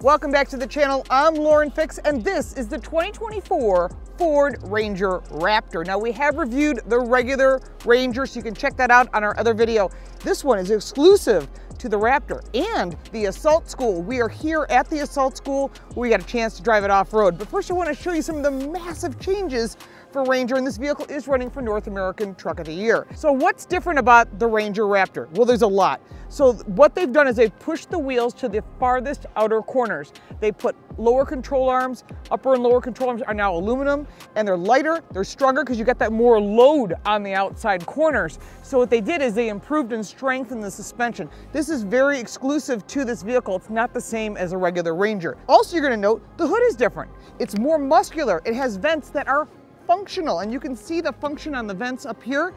Welcome back to the channel. I'm Lauren Fix, and this is the 2024 Ford Ranger Raptor. Now we have reviewed the regular Ranger, so you can check that out on our other video. This one is exclusive to the Raptor and the Assault School. We are here at the Assault School. Where we got a chance to drive it off-road. But first I wanna show you some of the massive changes for Ranger, and this vehicle is running for North American Truck of the Year. So what's different about the Ranger Raptor? Well, there's a lot. So what they've done is they've pushed the wheels to the farthest outer corners. They put lower control arms, upper and lower control arms are now aluminum, and they're lighter, they're stronger because you got that more load on the outside corners. So what they did is they improved and strengthened the suspension. This is very exclusive to this vehicle. It's not the same as a regular Ranger. Also, you're gonna note the hood is different. It's more muscular. It has vents that are functional and you can see the function on the vents up here.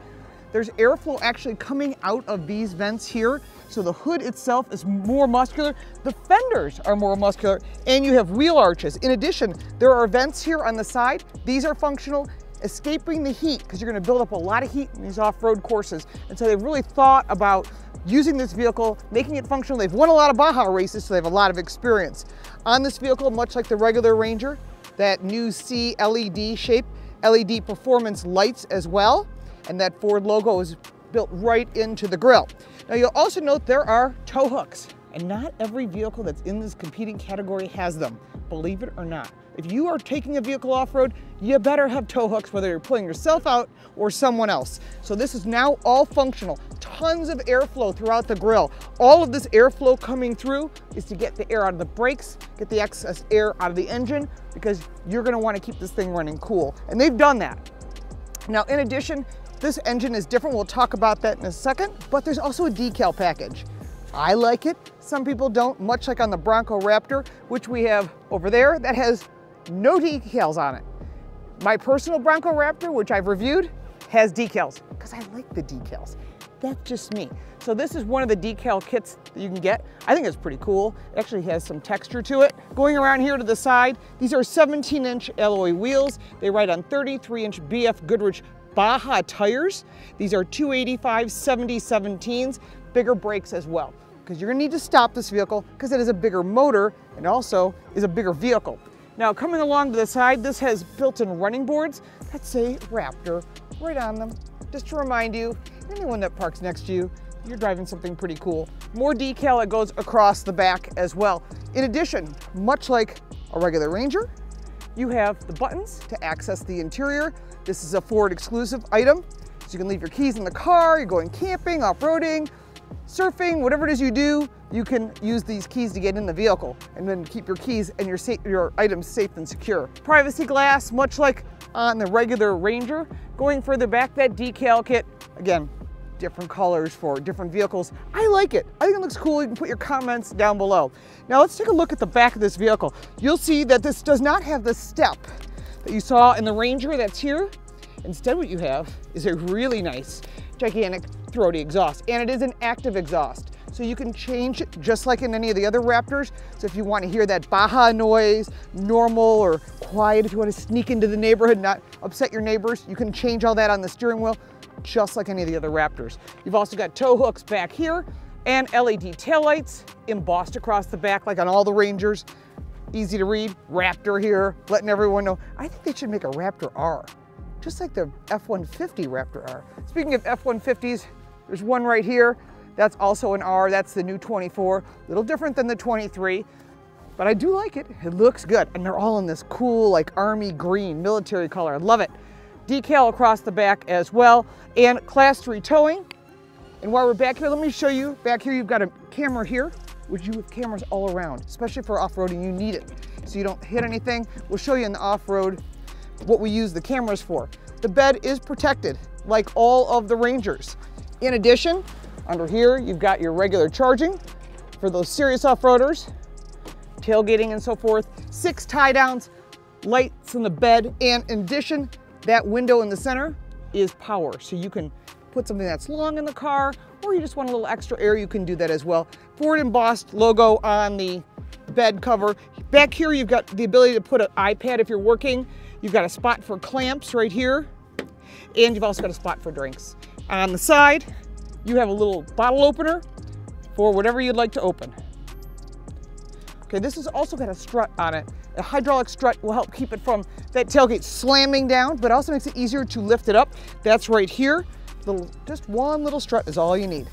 There's airflow actually coming out of these vents here. So the hood itself is more muscular. The fenders are more muscular and you have wheel arches. In addition, there are vents here on the side. These are functional escaping the heat because you're gonna build up a lot of heat in these off-road courses. And so they've really thought about using this vehicle, making it functional. They've won a lot of Baja races, so they have a lot of experience. On this vehicle, much like the regular Ranger, that new C LED shape LED performance lights as well, and that Ford logo is built right into the grille. Now you'll also note there are tow hooks, and not every vehicle that's in this competing category has them, believe it or not. If you are taking a vehicle off-road, you better have tow hooks, whether you're pulling yourself out or someone else. So this is now all functional. Tons of airflow throughout the grille. All of this airflow coming through is to get the air out of the brakes, get the excess air out of the engine, because you're gonna wanna keep this thing running cool. And they've done that. Now, in addition, this engine is different. We'll talk about that in a second, but there's also a decal package. I like it. Some people don't, much like on the Bronco Raptor, which we have over there, that has no decals on it. My personal Bronco Raptor, which I've reviewed, has decals because I like the decals. That's just me. So this is one of the decal kits that you can get. I think it's pretty cool. It actually has some texture to it. Going around here to the side, these are 17 inch alloy wheels. They ride on 33 inch BF Goodrich Baja tires. These are 285 70 17s, bigger brakes as well because you're gonna need to stop this vehicle because it is a bigger motor and also is a bigger vehicle. Now coming along to the side, this has built-in running boards that say Raptor right on them. Just to remind you, anyone that parks next to you, you're driving something pretty cool. More decal that goes across the back as well. In addition, much like a regular Ranger, you have the buttons to access the interior. This is a Ford exclusive item. So you can leave your keys in the car, you're going camping, off-roading, surfing, whatever it is you do, you can use these keys to get in the vehicle and then keep your keys and your, your items safe and secure. Privacy glass, much like on the regular Ranger. Going further back, that decal kit, again, different colors for different vehicles. I like it. I think it looks cool. You can put your comments down below. Now let's take a look at the back of this vehicle. You'll see that this does not have the step that you saw in the Ranger that's here. Instead, what you have is a really nice, gigantic throaty exhaust, and it is an active exhaust. So you can change it just like in any of the other Raptors. So if you want to hear that Baja noise, normal or quiet, if you want to sneak into the neighborhood, not upset your neighbors, you can change all that on the steering wheel, just like any of the other Raptors. You've also got tow hooks back here and LED taillights embossed across the back like on all the Rangers. Easy to read, Raptor here, letting everyone know. I think they should make a Raptor R just like the F-150 Raptor R. Speaking of F-150s, there's one right here. That's also an R, that's the new 24. A little different than the 23, but I do like it. It looks good. And they're all in this cool, like army green, military color. I love it. Decal across the back as well, and class three towing. And while we're back here, let me show you, back here you've got a camera here, which you have cameras all around, especially for off-roading, you need it. So you don't hit anything. We'll show you in the off-road what we use the cameras for. The bed is protected like all of the Rangers. In addition, under here, you've got your regular charging for those serious off-roaders, tailgating and so forth, six tie downs, lights in the bed, and in addition, that window in the center is power. So you can put something that's long in the car, or you just want a little extra air, you can do that as well. Ford embossed logo on the bed cover. Back here, you've got the ability to put an iPad if you're working. You've got a spot for clamps right here, and you've also got a spot for drinks. On the side, you have a little bottle opener for whatever you'd like to open. Okay, this has also got a strut on it. A hydraulic strut will help keep it from that tailgate slamming down, but also makes it easier to lift it up. That's right here. Little, just one little strut is all you need.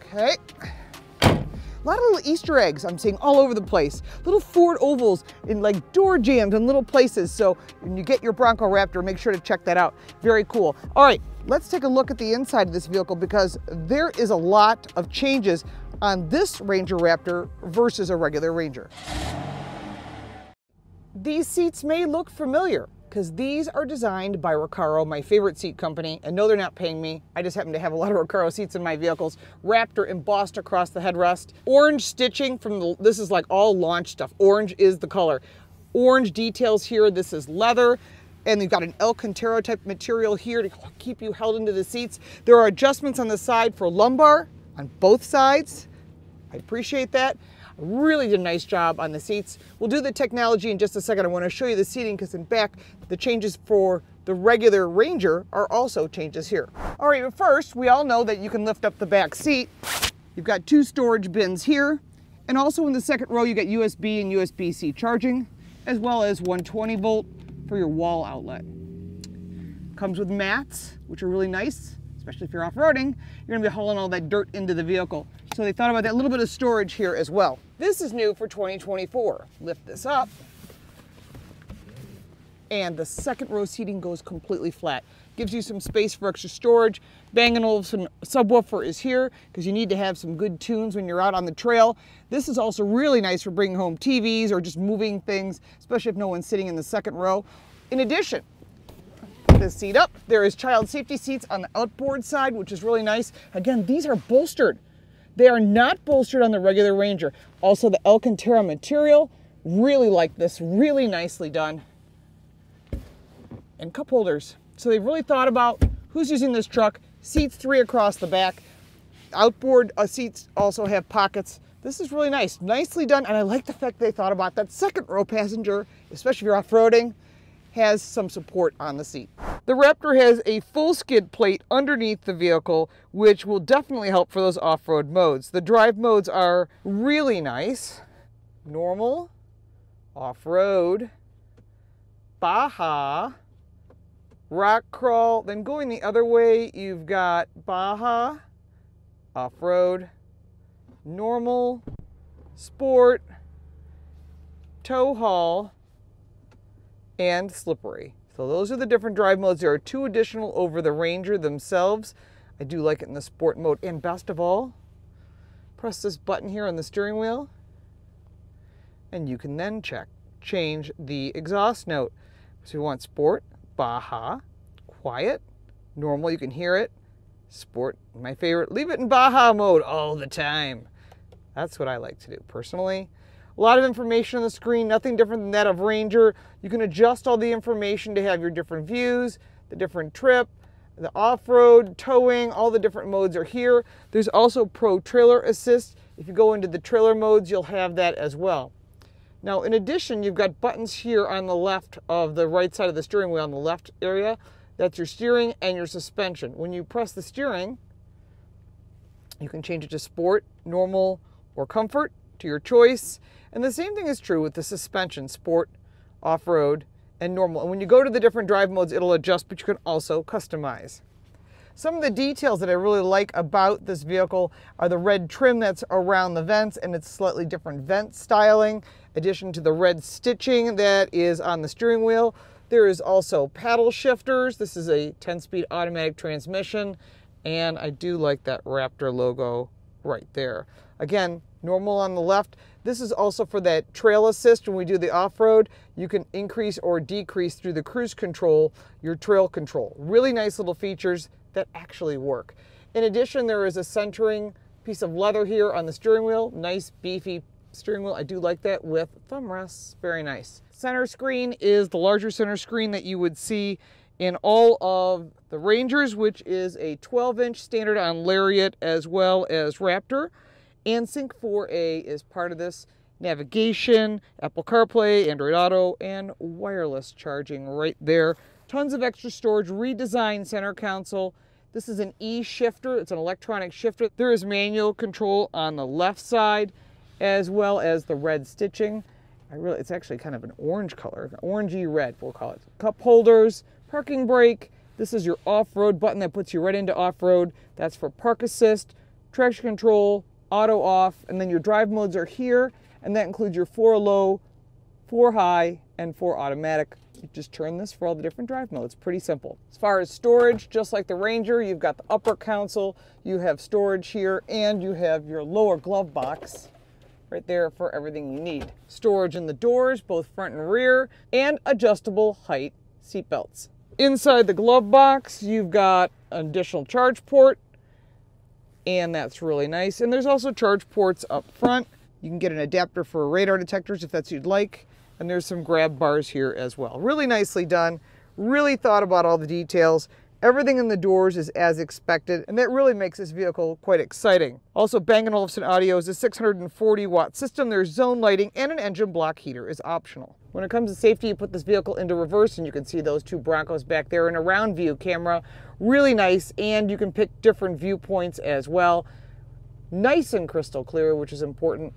Okay. A lot of little Easter eggs I'm seeing all over the place. Little Ford ovals in like door jambs and little places. So when you get your Bronco Raptor, make sure to check that out. Very cool. All right, let's take a look at the inside of this vehicle because there is a lot of changes on this Ranger Raptor versus a regular Ranger. These seats may look familiar because these are designed by Recaro, my favorite seat company. And no, they're not paying me. I just happen to have a lot of Recaro seats in my vehicles. Raptor embossed across the headrest. Orange stitching from the, this is like all launch stuff. Orange is the color. Orange details here. This is leather and you've got an Alcantara type material here to keep you held into the seats. There are adjustments on the side for lumbar on both sides. I appreciate that. Really did a nice job on the seats. We'll do the technology in just a second. I want to show you the seating because in back, the changes for the regular Ranger are also changes here. All right, but first, we all know that you can lift up the back seat. You've got two storage bins here. And also in the second row, you got USB and USB-C charging, as well as 120 volt for your wall outlet. Comes with mats, which are really nice, especially if you're off-roading. You're gonna be hauling all that dirt into the vehicle. So they thought about that little bit of storage here as well. This is new for 2024. Lift this up, and the second row seating goes completely flat. Gives you some space for extra storage. Bang & Olufsen subwoofer is here because you need to have some good tunes when you're out on the trail. This is also really nice for bringing home TVs or just moving things, especially if no one's sitting in the second row. In addition, this seat up, there is child safety seats on the outboard side, which is really nice. Again, these are bolstered. They are not bolstered on the regular Ranger. Also the Alcantara material, really like this, really nicely done. And cup holders. So they've really thought about who's using this truck. Seats three across the back. Outboard uh, seats also have pockets. This is really nice, nicely done. And I like the fact they thought about that second row passenger, especially if you're off-roading has some support on the seat. The Raptor has a full skid plate underneath the vehicle, which will definitely help for those off-road modes. The drive modes are really nice. Normal, off-road, Baja, rock crawl. Then going the other way, you've got Baja, off-road, normal, sport, tow haul, and slippery. So those are the different drive modes. There are two additional over the Ranger themselves. I do like it in the sport mode. And best of all, press this button here on the steering wheel and you can then check, change the exhaust note. So we want sport, Baja, quiet, normal, you can hear it, sport, my favorite, leave it in Baja mode all the time. That's what I like to do personally. A lot of information on the screen, nothing different than that of Ranger. You can adjust all the information to have your different views, the different trip, the off-road, towing, all the different modes are here. There's also Pro Trailer Assist. If you go into the trailer modes, you'll have that as well. Now, in addition, you've got buttons here on the left of the right side of the steering wheel on the left area. That's your steering and your suspension. When you press the steering, you can change it to sport, normal, or comfort to your choice. And the same thing is true with the suspension, sport, off-road, and normal. And when you go to the different drive modes, it'll adjust, but you can also customize. Some of the details that I really like about this vehicle are the red trim that's around the vents and it's slightly different vent styling. Addition to the red stitching that is on the steering wheel. There is also paddle shifters. This is a 10-speed automatic transmission and I do like that Raptor logo right there. Again, normal on the left. This is also for that trail assist when we do the off-road. You can increase or decrease through the cruise control your trail control. Really nice little features that actually work. In addition, there is a centering piece of leather here on the steering wheel. Nice beefy steering wheel. I do like that with thumb rests. Very nice. Center screen is the larger center screen that you would see in all of the Rangers, which is a 12 inch standard on Lariat as well as Raptor. And Sync 4A is part of this navigation, Apple CarPlay, Android Auto, and wireless charging right there. Tons of extra storage, redesigned center console. This is an E shifter, it's an electronic shifter. There is manual control on the left side as well as the red stitching. I really, it's actually kind of an orange color, orangey red, we'll call it. Cup holders, parking brake. This is your off-road button that puts you right into off-road. That's for park assist, traction control, auto off, and then your drive modes are here, and that includes your four low, four high, and four automatic. Just turn this for all the different drive modes. Pretty simple. As far as storage, just like the Ranger, you've got the upper console, you have storage here, and you have your lower glove box right there for everything you need. Storage in the doors, both front and rear, and adjustable height seat belts. Inside the glove box, you've got an additional charge port, and that's really nice. And there's also charge ports up front. You can get an adapter for radar detectors if that's you'd like. And there's some grab bars here as well. Really nicely done. Really thought about all the details. Everything in the doors is as expected, and that really makes this vehicle quite exciting. Also, Bang & Olufsen Audio is a 640 watt system. There's zone lighting and an engine block heater is optional. When it comes to safety, you put this vehicle into reverse and you can see those two Broncos back there in a round view camera. Really nice, and you can pick different viewpoints as well. Nice and crystal clear, which is important.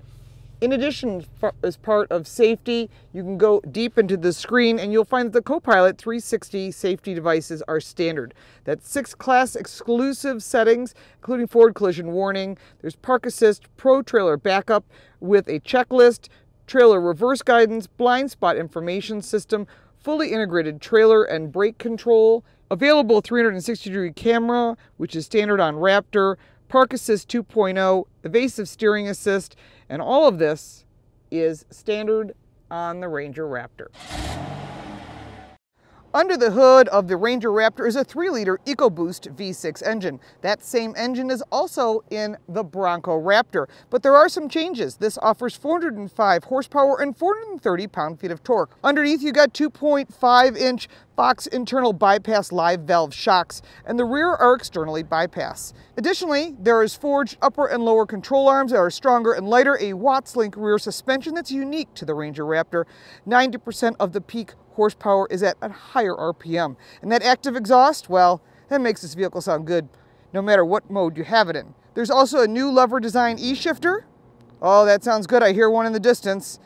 In addition, as part of safety, you can go deep into the screen and you'll find that the Copilot 360 safety devices are standard. That's six class exclusive settings, including forward collision warning. There's park assist, pro trailer backup with a checklist, trailer reverse guidance, blind spot information system, fully integrated trailer and brake control, available 360 degree camera, which is standard on Raptor, Park Assist 2.0, Evasive Steering Assist, and all of this is standard on the Ranger Raptor. Under the hood of the Ranger Raptor is a 3-liter EcoBoost V6 engine. That same engine is also in the Bronco Raptor, but there are some changes. This offers 405 horsepower and 430 pound-feet of torque. Underneath you got 2.5-inch Fox internal bypass live valve shocks, and the rear are externally bypass. Additionally, there is forged upper and lower control arms that are stronger and lighter, a Wattslink rear suspension that's unique to the Ranger Raptor. 90% of the peak horsepower is at a higher RPM. And that active exhaust, well, that makes this vehicle sound good no matter what mode you have it in. There's also a new lever design E-shifter. Oh, that sounds good. I hear one in the distance.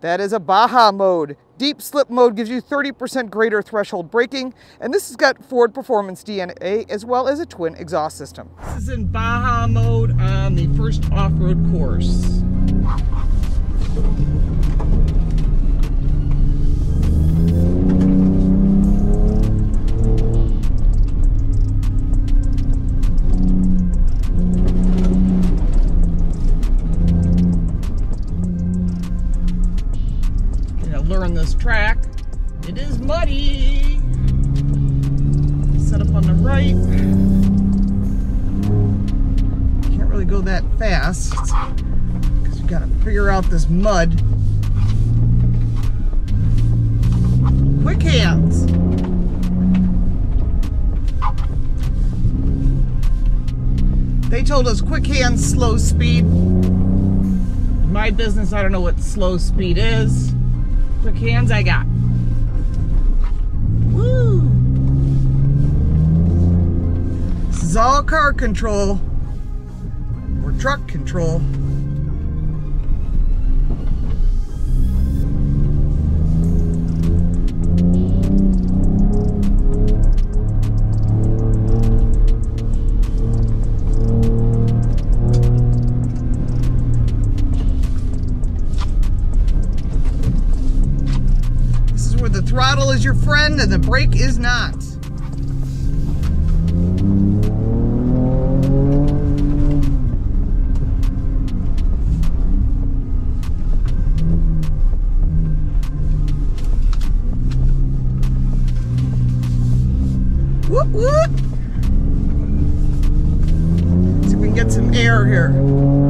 That is a Baja mode. Deep slip mode gives you 30% greater threshold braking, and this has got Ford Performance DNA as well as a twin exhaust system. This is in Baja mode on the first off-road course. This track. It is muddy. Set up on the right. Can't really go that fast because you got to figure out this mud. Quick hands. They told us quick hands, slow speed. My business, I don't know what slow speed is. Quick hands I got. Woo! This is all car control or truck control. Friend and the brake is not. Whoop whoop! See if we can get some air here.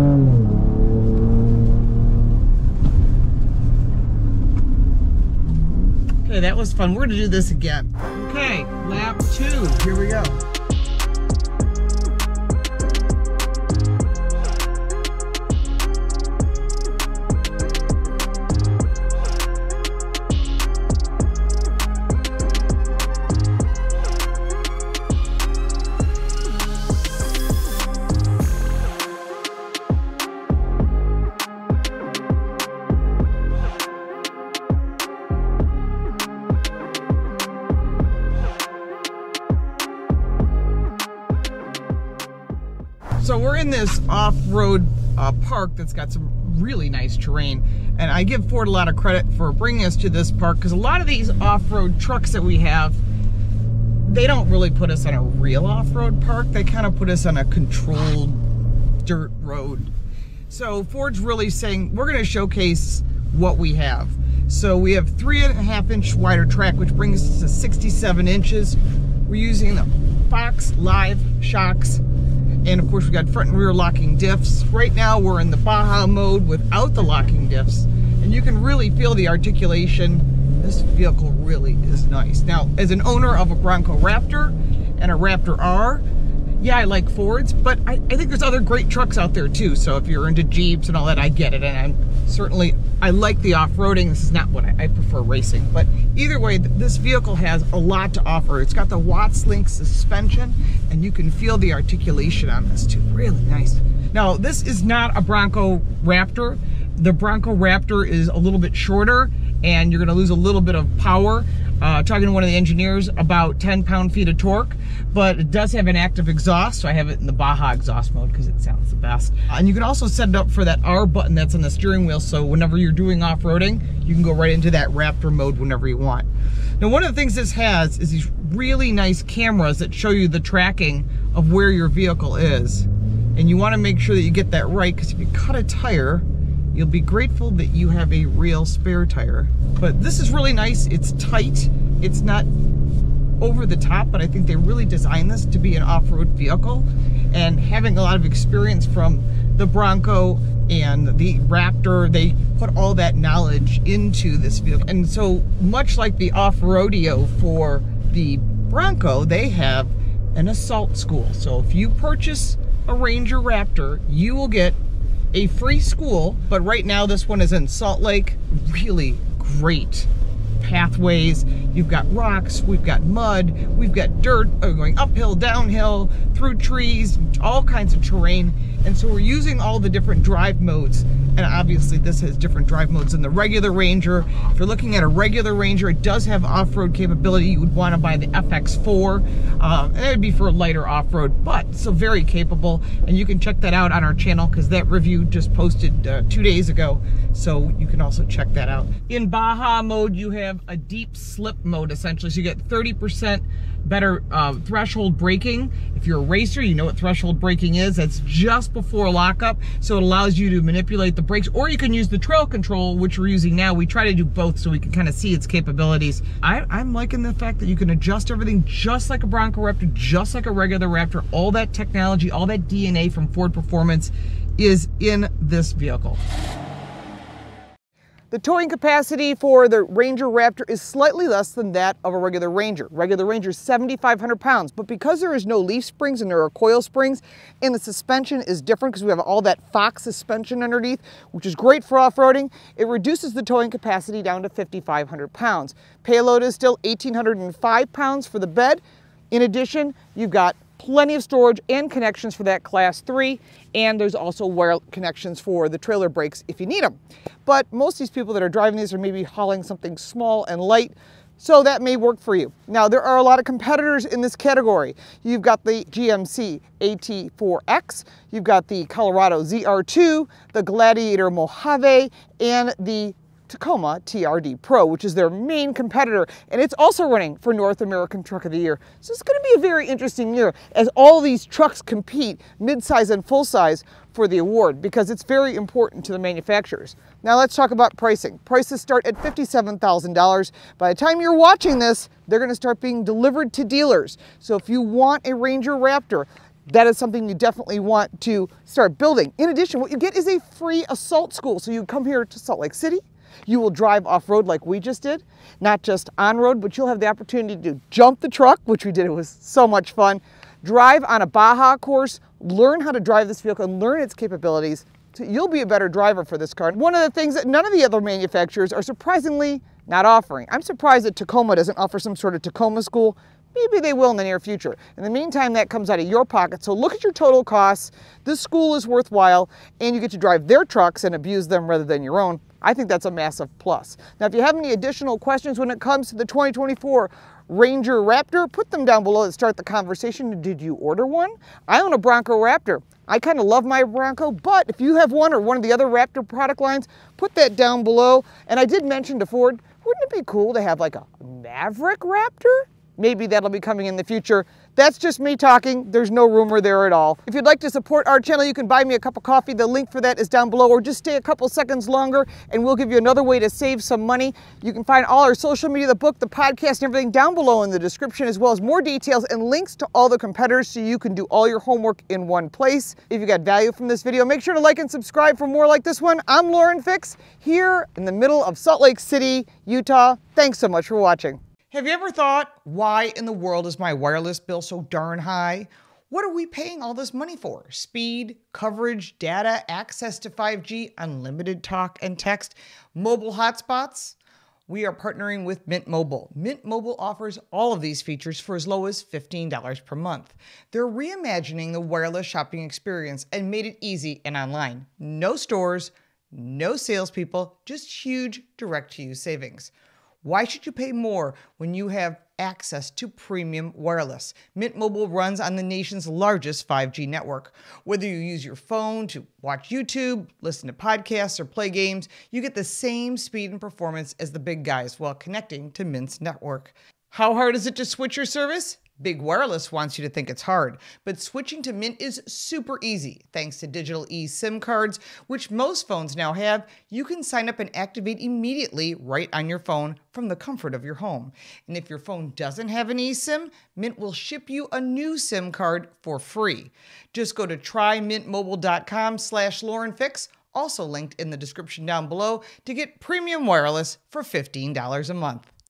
That was fun. We're gonna do this again. Okay, lap two. Here we go. So we're in this off-road uh, park that's got some really nice terrain. And I give Ford a lot of credit for bringing us to this park because a lot of these off-road trucks that we have, they don't really put us on a real off-road park. They kind of put us on a controlled dirt road. So Ford's really saying, we're gonna showcase what we have. So we have three and a half inch wider track, which brings us to 67 inches. We're using the Fox Live shocks and of course we got front and rear locking diffs. Right now we're in the Baja mode without the locking diffs. And you can really feel the articulation. This vehicle really is nice. Now, as an owner of a Bronco Raptor and a Raptor R, yeah, I like Fords, but I, I, think there's other great trucks out there too. So if you're into Jeeps and all that, I get it. And I'm certainly, I like the off-roading. This is not what I, I, prefer racing. But either way, this vehicle has a lot to offer. It's got the Watts Link suspension, and you can feel the articulation on this too. Really nice. Now, this is not a Bronco Raptor. The Bronco Raptor is a little bit shorter, and you're gonna lose a little bit of power uh, talking to one of the engineers about 10 pound-feet of torque, but it does have an active exhaust, so I have it in the Baja exhaust mode because it sounds the best. And you can also set it up for that R button that's on the steering wheel, so whenever you're doing off-roading, you can go right into that Raptor mode whenever you want. Now, one of the things this has is these really nice cameras that show you the tracking of where your vehicle is. And you wanna make sure that you get that right, because if you cut a tire, You'll be grateful that you have a real spare tire. But this is really nice. It's tight. It's not over the top, but I think they really designed this to be an off-road vehicle. And having a lot of experience from the Bronco and the Raptor, they put all that knowledge into this vehicle. And so much like the Off-Roadeo for the Bronco, they have an assault school. So if you purchase a Ranger Raptor, you will get a free school, but right now this one is in Salt Lake. Really great pathways. You've got rocks, we've got mud, we've got dirt uh, going uphill, downhill, through trees, all kinds of terrain. And so we're using all the different drive modes. And obviously this has different drive modes than the regular Ranger. If you're looking at a regular Ranger, it does have off-road capability. You would want to buy the FX4. Um, and that would be for a lighter off-road, but so very capable. And you can check that out on our channel because that review just posted uh, two days ago. So you can also check that out. In Baja mode, you have a deep slip mode essentially. So you get 30% better uh, threshold braking. If you're a racer, you know what threshold braking is. That's just before lockup. So it allows you to manipulate the brakes or you can use the trail control, which we're using now. We try to do both so we can kind of see its capabilities. I, I'm liking the fact that you can adjust everything just like a Bronco Raptor, just like a regular Raptor. All that technology, all that DNA from Ford Performance is in this vehicle. The towing capacity for the Ranger Raptor is slightly less than that of a regular Ranger. Regular Ranger is 7,500 pounds, but because there is no leaf springs and there are coil springs, and the suspension is different because we have all that Fox suspension underneath, which is great for off-roading, it reduces the towing capacity down to 5,500 pounds. Payload is still 1,805 pounds for the bed. In addition, you've got plenty of storage and connections for that class 3 and there's also wire connections for the trailer brakes if you need them. But most of these people that are driving these are maybe hauling something small and light so that may work for you. Now there are a lot of competitors in this category. You've got the GMC AT4X, you've got the Colorado ZR2, the Gladiator Mojave, and the Tacoma TRD Pro, which is their main competitor, and it's also running for North American Truck of the Year. So it's going to be a very interesting year as all these trucks compete, midsize and full size, for the award because it's very important to the manufacturers. Now let's talk about pricing. Prices start at $57,000. By the time you're watching this, they're going to start being delivered to dealers. So if you want a Ranger Raptor, that is something you definitely want to start building. In addition, what you get is a free assault school. So you come here to Salt Lake City, you will drive off-road like we just did, not just on-road, but you'll have the opportunity to jump the truck, which we did, it was so much fun, drive on a Baja course, learn how to drive this vehicle and learn its capabilities. So you'll be a better driver for this car. And one of the things that none of the other manufacturers are surprisingly not offering. I'm surprised that Tacoma doesn't offer some sort of Tacoma school. Maybe they will in the near future. In the meantime, that comes out of your pocket. So look at your total costs. This school is worthwhile, and you get to drive their trucks and abuse them rather than your own. I think that's a massive plus. Now, if you have any additional questions when it comes to the 2024 Ranger Raptor, put them down below to start the conversation. Did you order one? I own a Bronco Raptor. I kind of love my Bronco, but if you have one or one of the other Raptor product lines, put that down below. And I did mention to Ford, wouldn't it be cool to have like a Maverick Raptor? Maybe that'll be coming in the future. That's just me talking. There's no rumor there at all. If you'd like to support our channel, you can buy me a cup of coffee. The link for that is down below, or just stay a couple seconds longer and we'll give you another way to save some money. You can find all our social media, the book, the podcast, and everything down below in the description, as well as more details and links to all the competitors so you can do all your homework in one place. If you got value from this video, make sure to like and subscribe for more like this one. I'm Lauren Fix here in the middle of Salt Lake City, Utah. Thanks so much for watching. Have you ever thought, why in the world is my wireless bill so darn high? What are we paying all this money for? Speed, coverage, data, access to 5G, unlimited talk and text, mobile hotspots? We are partnering with Mint Mobile. Mint Mobile offers all of these features for as low as $15 per month. They're reimagining the wireless shopping experience and made it easy and online. No stores, no salespeople, just huge direct to you savings. Why should you pay more when you have access to premium wireless? Mint Mobile runs on the nation's largest 5G network. Whether you use your phone to watch YouTube, listen to podcasts, or play games, you get the same speed and performance as the big guys while connecting to Mint's network. How hard is it to switch your service? Big Wireless wants you to think it's hard, but switching to Mint is super easy. Thanks to digital eSIM cards, which most phones now have, you can sign up and activate immediately right on your phone from the comfort of your home. And if your phone doesn't have an eSIM, Mint will ship you a new SIM card for free. Just go to trymintmobile.com slash laurenfix, also linked in the description down below, to get premium wireless for $15 a month.